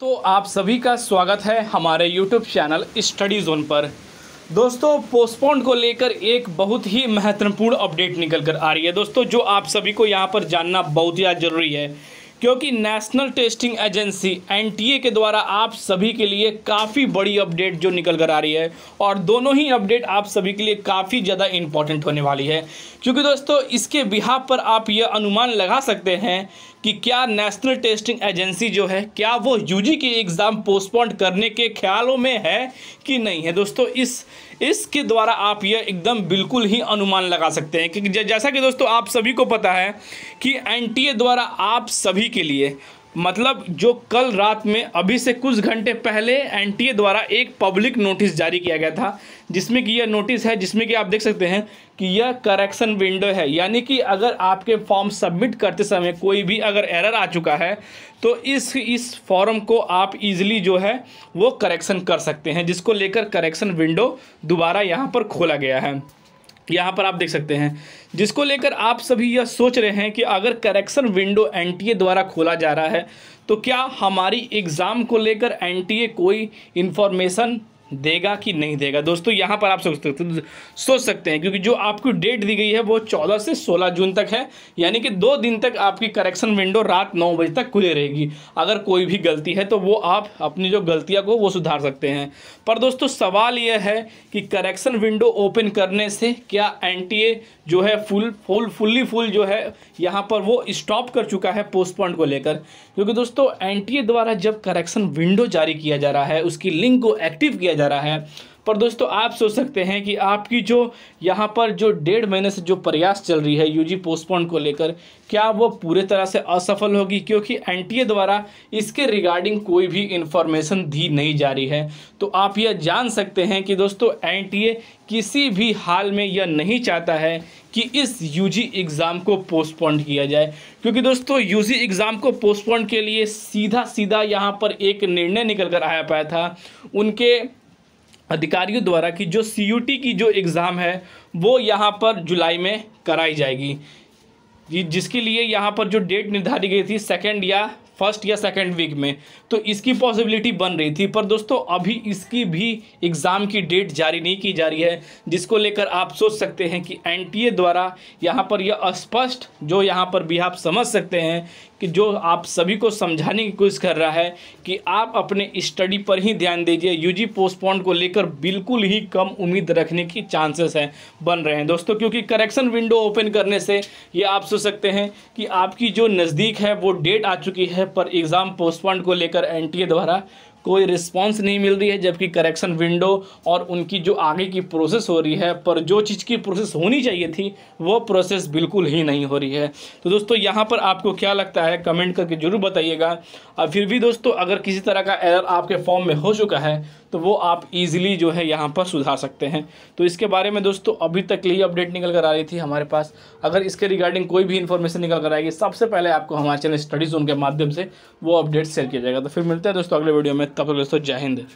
तो आप सभी का स्वागत है हमारे YouTube चैनल स्टडी जोन पर। दोस्तों पोस्टपोन को लेकर एक बहुत ही महत्वपूर्ण अपडेट निकल कर आ रही है। दोस्तों, जो आप सभी को यहाँ पर जानना बहुत ही ज़रूरी है क्योंकि नेशनल टेस्टिंग एजेंसी एनटीए के द्वारा आप सभी के लिए काफ़ी बड़ी अपडेट जो निकल कर आ रही है और दोनों ही अपडेट आप सभी के लिए काफ़ी ज़्यादा इंपॉर्टेंट होने वाली है। क्योंकि दोस्तों, इसके बिहार पर आप यह अनुमान लगा सकते हैं कि क्या नेशनल टेस्टिंग एजेंसी जो है, क्या वो यूजी के एग्ज़ाम पोस्टपोन करने के ख्यालों में है कि नहीं है? दोस्तों, इस, इसके द्वारा आप यह एकदम बिल्कुल ही अनुमान लगा सकते हैं। क्योंकि जैसा कि दोस्तों, आप सभी को पता है कि एनटीए द्वारा आप सभी के लिए मतलब जो कल रात में, अभी से कुछ घंटे पहले एनटीए द्वारा एक पब्लिक नोटिस जारी किया गया था, जिसमें कि यह नोटिस है, जिसमें कि आप देख सकते हैं कि यह करेक्शन विंडो है। यानी कि अगर आपके फॉर्म सबमिट करते समय कोई भी अगर एरर आ चुका है तो इस इस फॉर्म को आप इजीली जो है, वो करेक्शन कर सकते हैं, जिसको लेकर करेक्शन विंडो दोबारा यहाँ पर खोला गया है। यहाँ पर आप देख सकते हैं, जिसको लेकर आप सभी यह सोच रहे हैं कि अगर करेक्शन विंडो एनटीए द्वारा खोला जा रहा है तो क्या हमारी एग्ज़ाम को लेकर एनटीए कोई इन्फॉर्मेशन देगा कि नहीं देगा? दोस्तों, यहाँ पर आप सोच सकते सोच सकते हैं, क्योंकि जो आपकी डेट दी गई है, वो चौदह से सोलह जून तक है। यानी कि दो दिन तक आपकी करेक्शन विंडो रात नौ बजे तक खुले रहेगी। अगर कोई भी गलती है तो वो आप अपनी जो गलतियाँ को, वो सुधार सकते हैं। पर दोस्तों, सवाल यह है कि करेक्शन विंडो ओपन करने से क्या एनटीए जो है फुल फुल फुल्ली फुल जो है, यहाँ पर वो स्टॉप कर चुका है पोस्टपोन को लेकर? क्योंकि दोस्तों एनटीए द्वारा जब करेक्शन विंडो जारी किया जा रहा है, उसकी लिंक को एक्टिव किया जा रहा है। पर दोस्तों, आप सोच सकते हैं कि आपकी जो यहाँ पर जो डेढ़ महीने से जो प्रयास चल रही है यूजी पोस्टपोन को लेकर, क्या वो पूरे तरह से असफल होगी? क्योंकि एनटीए द्वारा इसके रिगार्डिंग कोई भी इंफॉर्मेशन दी नहीं जा रही है। तो आप यह जान सकते हैं कि दोस्तों एनटीए किसी भी हाल में यह नहीं चाहता है कि इस यूजी एग्ज़ाम को पोस्टपोन किया जाए। क्योंकि दोस्तों यूजी एग्ज़ाम को पोस्टपोन के लिए सीधा सीधा यहाँ पर एक निर्णय निकल कर आया पाया था। उनके अधिकारियों द्वारा कि जो सीयूटी की जो एग्ज़ाम है, वो यहाँ पर जुलाई में कराई जाएगी। जिसके लिए यहाँ पर जो डेट निर्धारित गई थी सेकेंड या फ़र्स्ट या सेकेंड वीक में तो इसकी पॉसिबिलिटी बन रही थी। पर दोस्तों, अभी इसकी भी एग्ज़ाम की डेट जारी नहीं की जा रही है, जिसको लेकर आप सोच सकते हैं कि एनटीए द्वारा यहाँ पर यह स्पष्ट जो यहाँ पर भी आप समझ सकते हैं कि जो आप सभी को समझाने की कोशिश कर रहा है कि आप अपने स्टडी पर ही ध्यान दीजिए। यूजी पोस्टपोन को लेकर बिल्कुल ही कम उम्मीद रखने की चांसेस हैं, बन रहे हैं। दोस्तों, क्योंकि करेक्शन विंडो ओपन करने से ये आप सोच सकते हैं कि आपकी जो नज़दीक है, वो डेट आ चुकी है, पर एग्ज़ाम पोस्टपोन को लेकर एनटीए द्वारा कोई रिस्पांस नहीं मिल रही है, जबकि करेक्शन विंडो और उनकी जो आगे की प्रोसेस हो रही है, पर जो चीज़ की प्रोसेस होनी चाहिए थी, वो प्रोसेस बिल्कुल ही नहीं हो रही है। तो दोस्तों, यहाँ पर आपको क्या लगता है कमेंट करके ज़रूर बताइएगा। और फिर भी दोस्तों, अगर किसी तरह का एरर आपके फॉर्म में हो चुका है तो वो आप इजीली जो है यहाँ पर सुधार सकते हैं। तो इसके बारे में दोस्तों, अभी तक यही अपडेट निकल कर आ रही थी हमारे पास। अगर इसके रिगार्डिंग कोई भी इन्फॉर्मेशन निकल कर आएगी, सबसे पहले आपको हमारे चैनल स्टडी जोन के माध्यम से वो अपडेट शेयर किया जाएगा। तो फिर मिलते हैं दोस्तों अगले वीडियो में। तब तक दोस्तों, जय हिंद।